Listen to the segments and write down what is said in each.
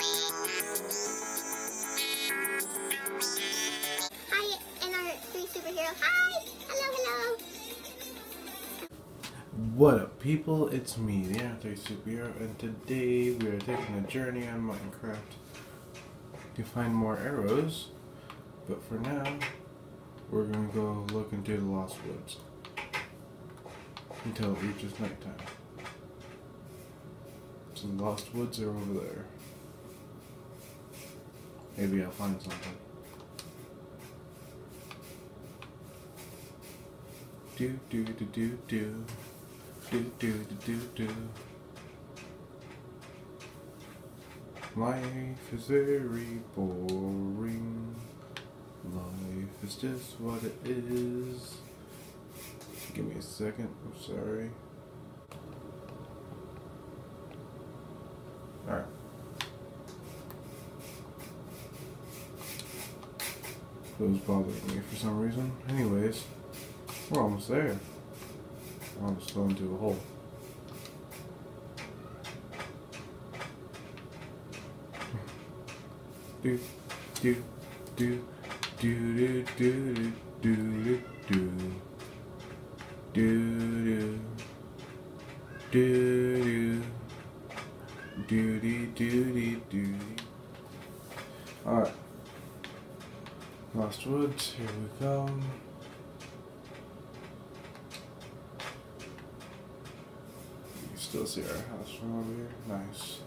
Hi, and our three. Hi! Hello, hello! What up, people? It's me, the Anthony Superhero, and today we are taking a journey on Minecraft to find more arrows. But for now, we're gonna go look into the Lost Woods until it reaches nighttime. So the Lost Woods are over there. Maybe I'll find something. Do do do do do do do do do do. Life is very boring. Life is just what it is. Give me a second. I'm sorry. Alright. Was bothering me for some reason. Anyways, we're almost there. I almost fell into a hole. do do do do do do do do do do do do do do do do do Alright. Lost Woods, here we go. You still see our house from over here. Nice.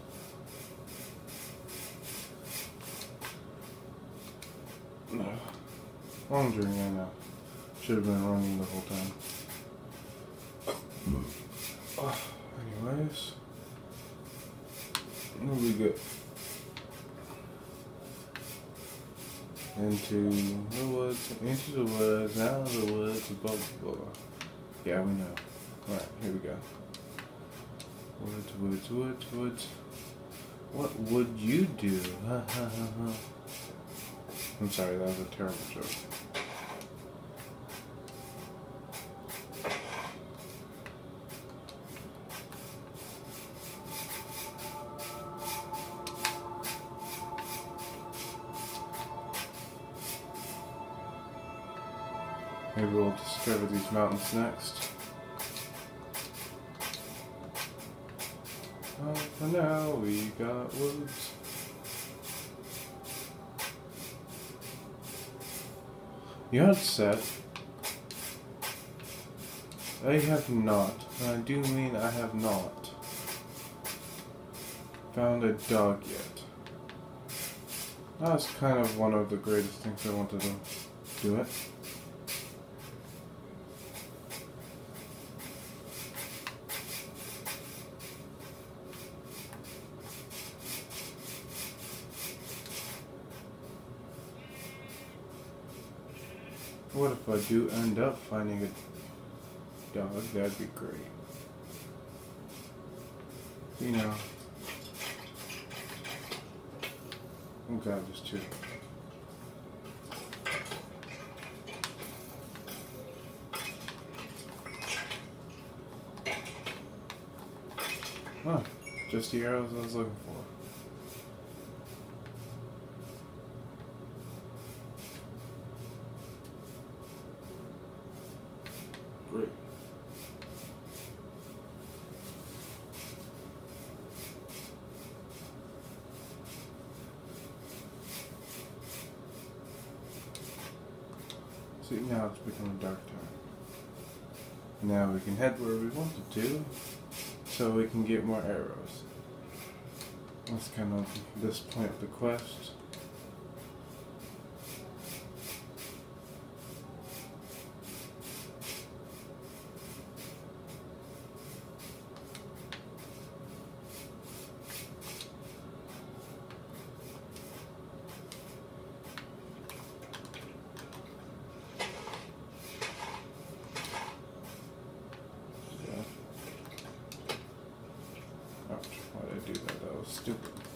No. Wandering in now. Should have been running the whole time. Anyways. What do we Into the woods, into the woods, out of the woods, blah blah blah. Yeah, we know. Alright, here we go. Woods, woods, woods, woods. What would you do? I'm sorry, that was a terrible joke. Maybe we'll discover these mountains next. Oh, for now we got woods. You know said I have not, and I do mean I have not, found a dog yet. That's kind of one of the greatest things I wanted to do it. What if I do end up finding a dog? That'd be great. You know. Oh god, there's two. Huh. Just the arrows I was looking for. Great. See, now it's becoming dark time. Now we can head where we wanted to, so we can get more arrows. That's kind of this point of the quest. Yeah. Ouch, why did I do that? That was stupid.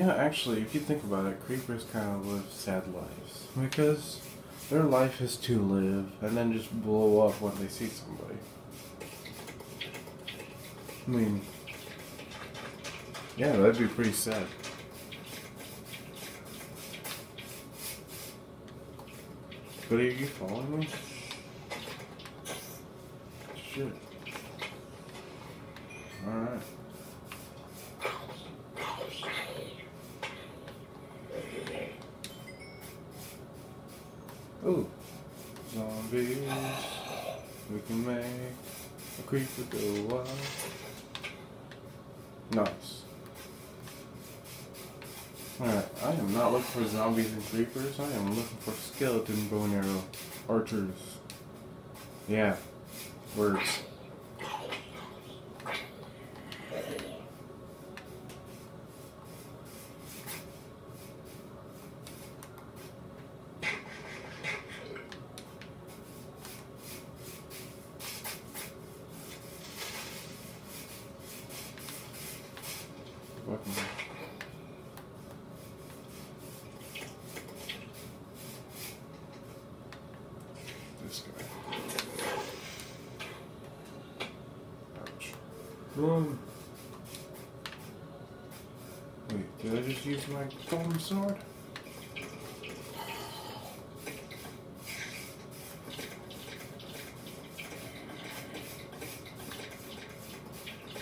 Yeah, actually, if you think about it, creepers kind of live sad lives because their life is to live and then just blow up when they see somebody. I mean, yeah, that'd be pretty sad. But are you following me? Shit. Alright. Ooh. Zombies. We can make a wild. Nice. Alright, I am not looking for zombies and creepers. I am looking for skeleton bone arrow archers. Yeah. Words. Fucking. This guy. Ouch. Boom. Wait, did I just use my golden sword?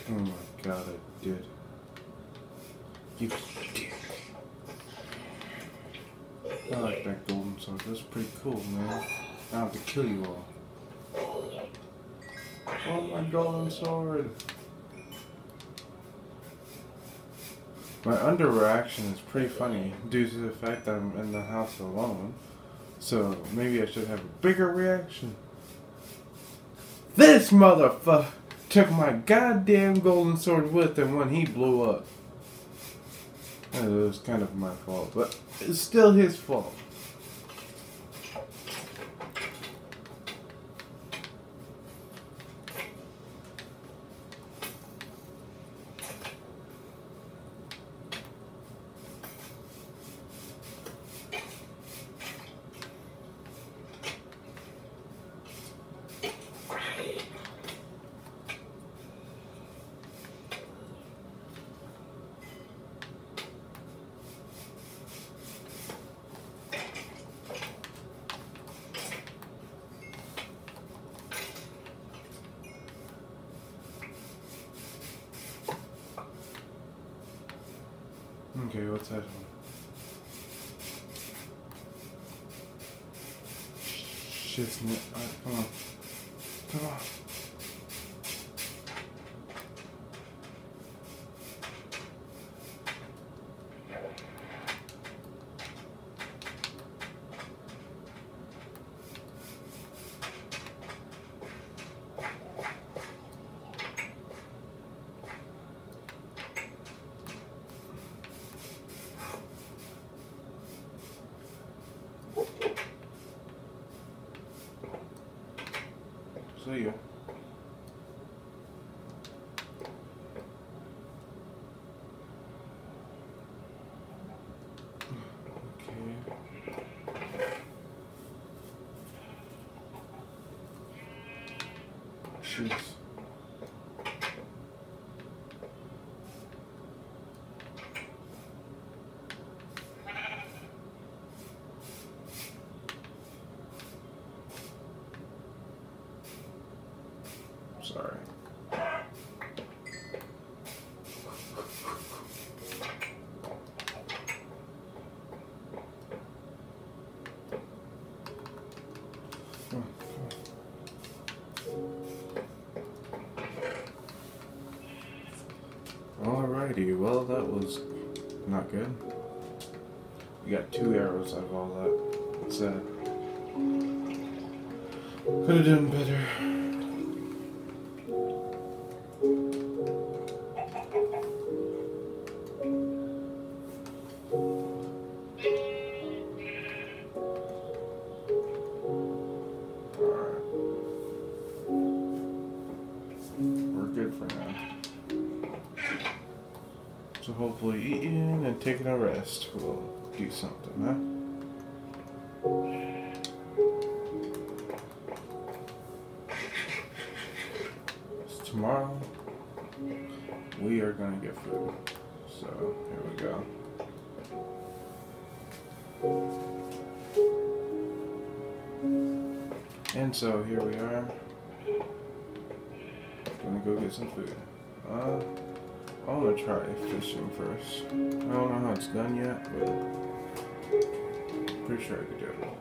Oh my god, I did. You dick. I like that golden sword. That's pretty cool, man. I have to kill you all. Oh my golden sword. My underreaction is pretty funny due to the fact that I'm in the house alone. So maybe I should have a bigger reaction. This motherfucker took my goddamn golden sword with him when he blew up. It was kind of my fault, but it's still his fault. Okay, what's that one? Shit's ne- Alright, come on. Come on. See ya. Okay. Sorry. That was not good. You got two arrows out of all that. Sad. Could have done better. So hopefully eating and taking a rest will do something, huh? tomorrow we are gonna get food. So here we go. And so here we are. Gonna go get some food. Uh, I wanna try fishing first. I don't know how it's done yet, but pretty sure I could do it.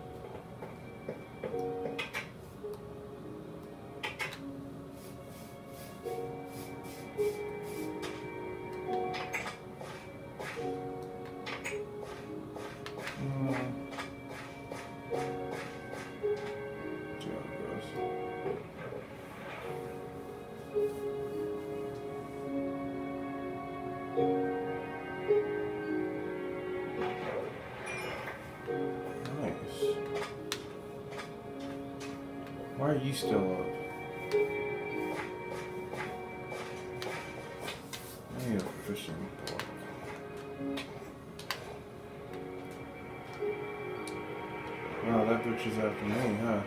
Are you still up? A fishing. Wow, that bitch is after me, huh?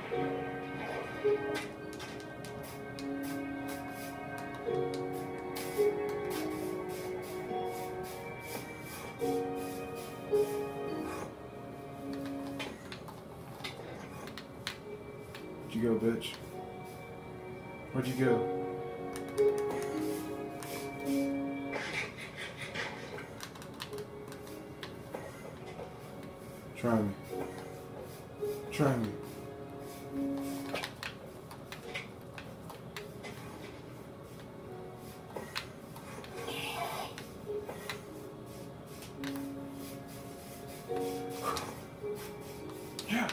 Go? Try me. Try me. Yeah.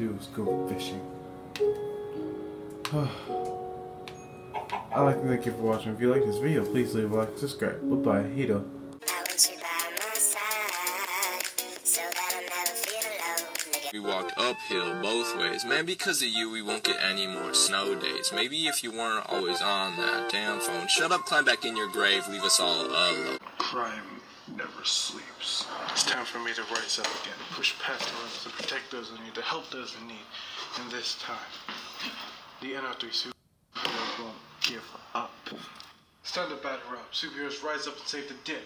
Do is go fishing. I'd like to thank you for watching. If you like this video, please leave a like, subscribe. Bye bye. Hito. I want you by my side, so that I never feel alone. Nigga. We walked uphill both ways. Man, because of you, we won't get any more snow days. Maybe if you weren't always on that damn phone. Shut up, climb back in your grave, leave us all alone. Crime never sleeps. It's time for me to rise up again, push past the limits, to protect those in need, to help those in need. And this time, the NR3 superheroes won't give up. It's time to batter up. Superheroes rise up and save the day.